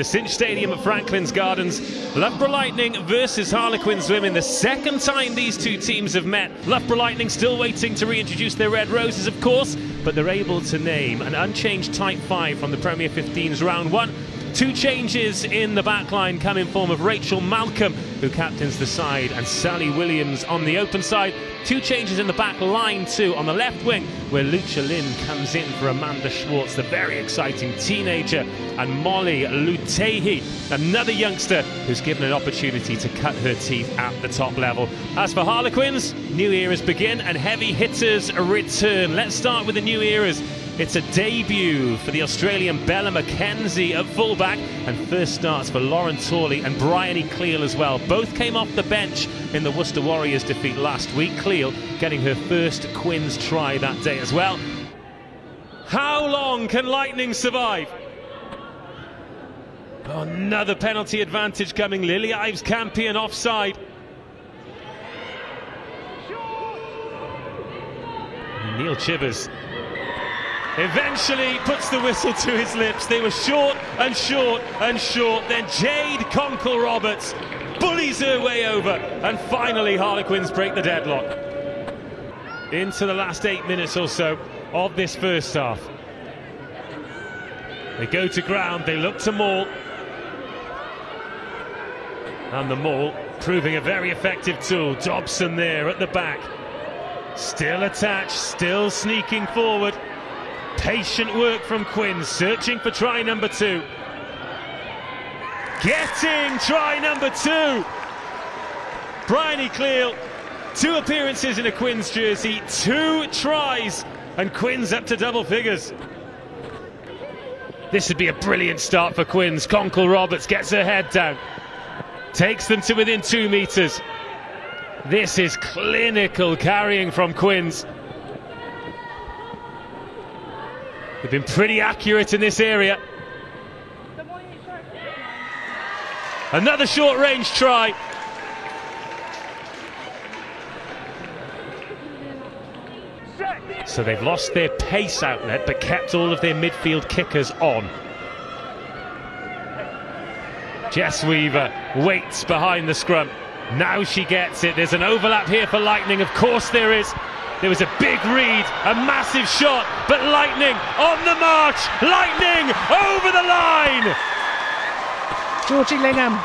The Cinch Stadium at Franklin's Gardens. Loughborough Lightning versus Harlequins Women. The second time these two teams have met. Loughborough Lightning still waiting to reintroduce their Red Roses, of course, but they're able to name an unchanged tight 5 from the Premier 15's round one. Two changes in the backline come in form of Rachel Malcolm, who captains the side, and Sally Williams on the open side. Two changes in the back line too on the left wing, where Lucha Lynn comes in for Amanda Schwartz, the very exciting teenager, and Molly Lutehi, another youngster who's given an opportunity to cut her teeth at the top level. As for Harlequins, new eras begin and heavy hitters return. Let's start with the new eras. It's a debut for the Australian Bella McKenzie at fullback, and first starts for Lauren Torley and Bryony Cleall as well. Both came off the bench in the Worcester Warriors defeat last week. Cleall getting her first Quins try that day as well. How long can Lightning survive? Oh, another penalty advantage coming. Lilli Ives Campion offside. Neil Chivers eventually puts the whistle to his lips. They were short and short and short. Then Jade Konkel Roberts bullies her way over, and finally Harlequins break the deadlock. Into the last eight minutes or so of this first half. They go to ground, they look to maul. And the maul proving a very effective tool. Dobson there at the back. Still attached, still sneaking forward. Patient work from Quins, searching for try number two. Getting try number two. Bryony Cleall, two appearances in a Quins jersey, two tries, and Quins up to double figures. This would be a brilliant start for Quins. Konkel Roberts gets her head down, takes them to within two metres. This is clinical carrying from Quins. They've been pretty accurate in this area. Another short range try. So they've lost their pace outlet but kept all of their midfield kickers on. Jess Weaver waits behind the scrum. Now she gets it. There's an overlap here for Lightning. Of course there is. There was a big read, a massive shot, but Lightning on the march. Lightning over the line. Georgie Lingham.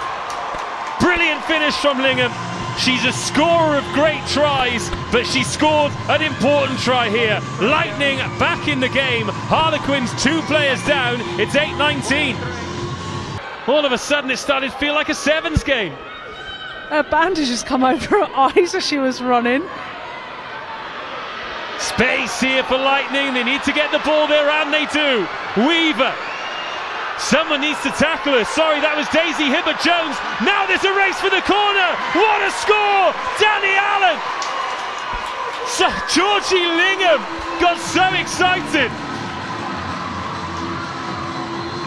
Brilliant finish from Lingham. She's a scorer of great tries, but she scored an important try here. Lightning back in the game. Harlequins two players down. It's 8-19. All of a sudden it started to feel like a sevens game. Her bandage has come over her eyes as she was running. Space here for Lightning. They need to get the ball there, and they do. Weaver. Someone needs to tackle her. Sorry, that was Daisy Hibbert Jones. Now there's a race for the corner. What a score! Danny Allen. So Georgie Lingham got so excited.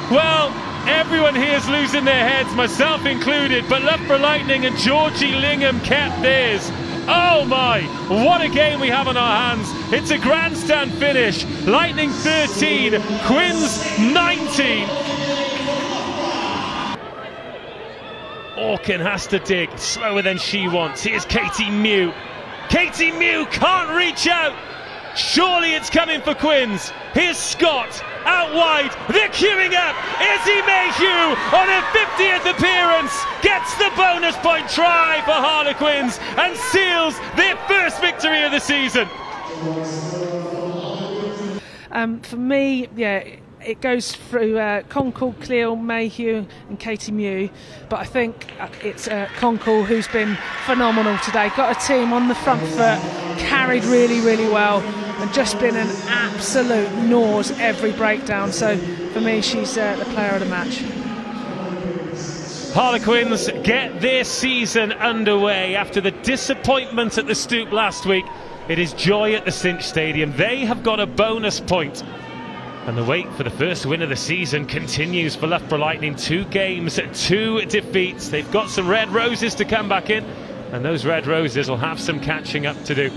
Well, everyone here is losing their heads, myself included, but Loughborough Lightning and Georgie Lingham kept theirs. Oh my, what a game we have on our hands. It's a grandstand finish. Lightning 13, Quins 19. Orkin has to dig slower than she wants. Here's Katie Mew. Katie Mew can't reach out. Surely it's coming for Quins. Here's Scott out wide. They're queuing up. Izzy Mayhew on her 50th appearance gets the bonus point try for Harlequins and seals their first victory of the season. Um, for me, yeah, it goes through uh, Konkel, Cleall, Mayhew, and Katie Mew. But I think uh, it's uh, Konkel who's been phenomenal today. Got a team on the front foot, carried really, really well and just been an absolute nose every breakdown. So for me, she's uh, the player of the match. Harlequins get their season underway after the disappointment at the Stoop last week. It is joy at the Cinch Stadium. They have got a bonus point. And the wait for the first win of the season continues for Loughborough Lightning. Two games, two defeats. They've got some red roses to come back in, and those red roses will have some catching up to do.